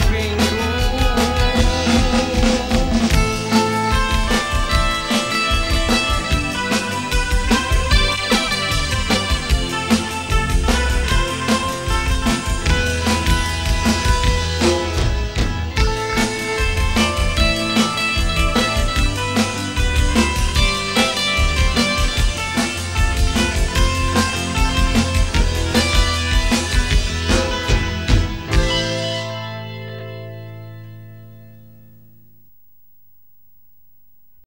hungry.